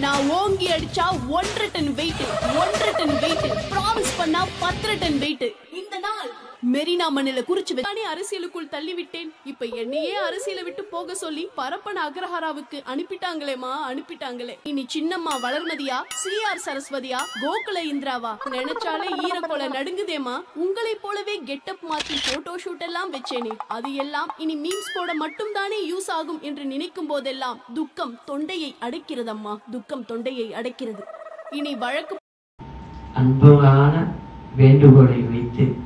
நான் ஓங்கி அடிச்சா ஒன்றரை டன் வெயிட் ஒன்றரை டன் வெயிட் ப்ராமிஸ் பண்ணா பத்து டன் வெயிட் மெரினா மண்ணில குறிச்சு நானே அரசியலுக்குள் தள்ளி விட்டேன் இப்ப என்னையே அரசியல விட்டு போக சொல்லி பரப்பன அக்ரஹாராவுக்கு அனுப்பிட்டாங்களேமா அனுப்பிட்டாங்களே. இனி சின்னம்மா வளர்மதியா சிஆர் சரஸ்வதியா கோகுல இந்திராவா? நினைச்சாலே ஈரக்கொலை நடுங்குதேமா உங்களைப் போலவே கெட்டப் மாத்தி போட்டோ ஷூட் எல்லாம் வச்சேனே. அது எல்லாம் இனி மீம்ஸ் போட மட்டும் தானே யூஸ் ஆகும் என்று நினைக்கும் போதெல்லாம் துக்கம் தொண்டையை அடைக்கிறதம்மா. துக்கம் தொண்டையை அடைக்கிறது. இனி வழக்கு அன்பான வேண்டுகோளை வைத்து